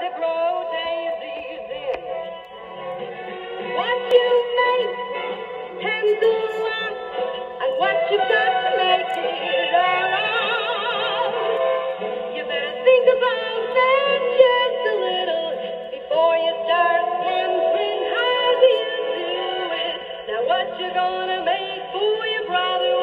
What you make depends a lot what you got to make it all. You better think about that just a little before you start wondering how do you do it. Now what you gonna make for your brother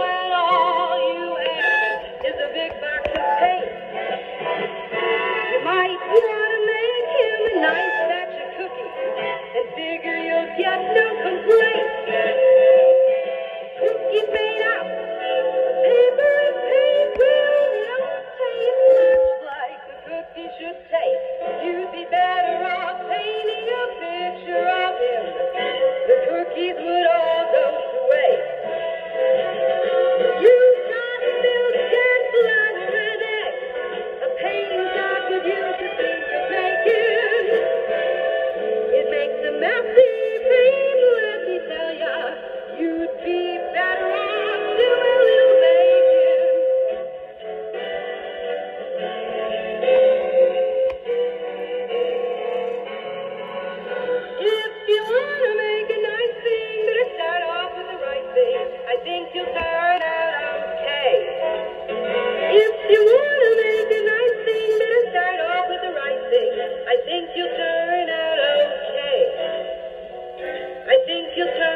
you through.